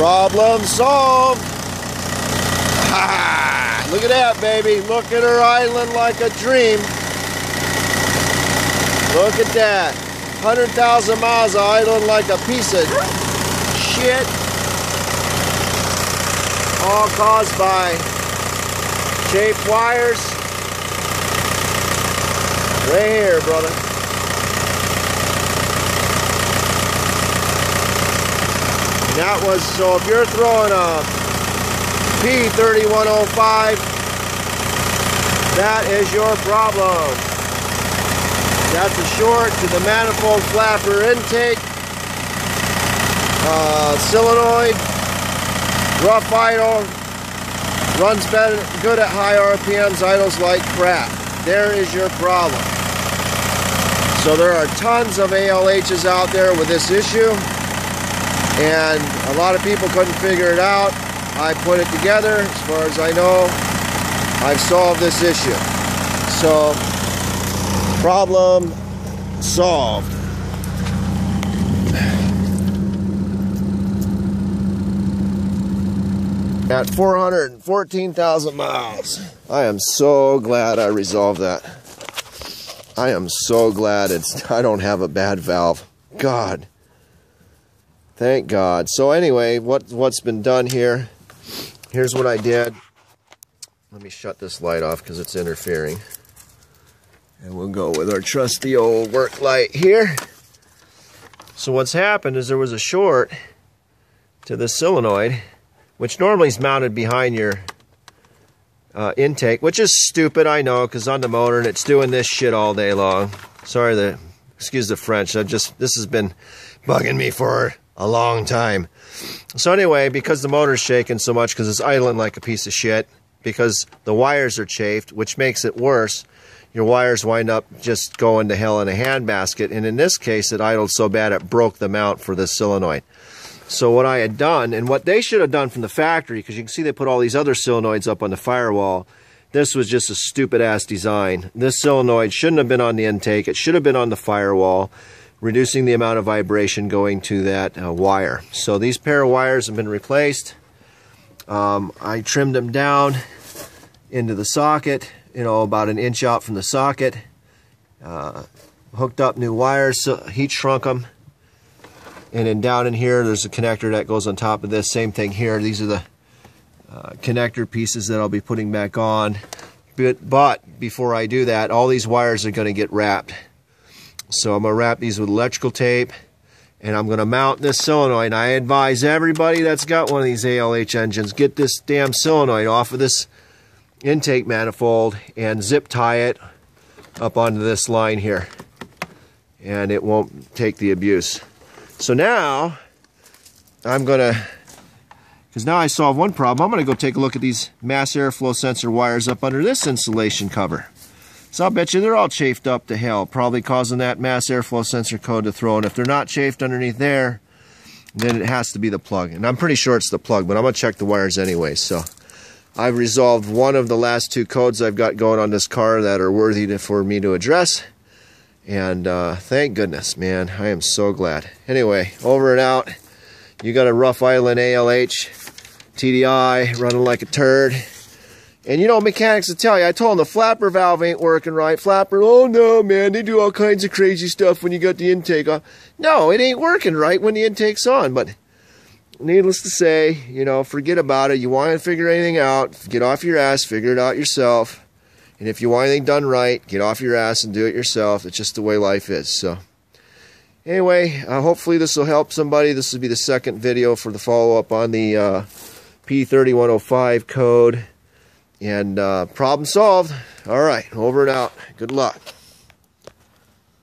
Problem solved. Look at that, baby. Look at her island like a dream. Look at that. 100,000 miles of idling like a piece of shit. All caused by chafed wires. Right here, brother. And that was, so if you're throwing a P3105, that is your problem. That's a short to the manifold flapper intake, uh, solenoid, rough idle, runs better, good at high RPMs, idles like crap. There is your problem. So there are tons of ALHs out there with this issue and a lot of people couldn't figure it out. I put it together. As far as I know, I've solved this issue. So, problem solved. At 414,000 miles. I am so glad I resolved that. I am so glad it's I don't have a bad valve. God. Thank God. So anyway, what what's been done here? Here's what I did. Let me shut this light off because it's interfering. And we'll go with our trusty old work light here. So what's happened is there was a short to the solenoid, which normally is mounted behind your uh, intake, which is stupid, I know, because on the motor and it's doing this shit all day long. Sorry, the excuse the French. I just this has been bugging me for a long time. So anyway, because the motor's shaking so much because it's idling like a piece of shit, because the wires are chafed, which makes it worse, your wires wind up just going to hell in a handbasket. And in this case, it idled so bad it broke the mount for the solenoid. So what I had done, and what they should have done from the factory, because you can see they put all these other solenoids up on the firewall, this was just a stupid ass design. This solenoid shouldn't have been on the intake. It should have been on the firewall reducing the amount of vibration going to that uh, wire. So these pair of wires have been replaced. Um, I trimmed them down into the socket, you know, about an inch out from the socket. Uh, hooked up new wires, so heat shrunk them. And then down in here, there's a connector that goes on top of this. Same thing here. These are the uh, connector pieces that I'll be putting back on. But, but before I do that, all these wires are going to get wrapped. So I'm going to wrap these with electrical tape and I'm going to mount this solenoid. And I advise everybody that's got one of these ALH engines, get this damn solenoid off of this intake manifold and zip tie it up onto this line here. And it won't take the abuse. So now, I'm going to, because now I solved one problem, I'm going to go take a look at these mass airflow sensor wires up under this insulation cover. So I'll bet you they're all chafed up to hell, probably causing that mass airflow sensor code to throw. And if they're not chafed underneath there, then it has to be the plug. And I'm pretty sure it's the plug, but I'm going to check the wires anyway. So I've resolved one of the last two codes I've got going on this car that are worthy to, for me to address. And uh, thank goodness, man. I am so glad. Anyway, over and out. You got a rough island ALH, TDI, running like a turd. And you know, mechanics will tell you, I told them the flapper valve ain't working right. Flapper, oh no, man, they do all kinds of crazy stuff when you got the intake on. No, it ain't working right when the intake's on. But needless to say, you know, forget about it. You want to figure anything out, get off your ass, figure it out yourself. And if you want anything done right, get off your ass and do it yourself. It's just the way life is. So, anyway, uh, hopefully this will help somebody. This will be the second video for the follow-up on the uh, P3105 code. And uh, problem solved. All right, over and out. Good luck.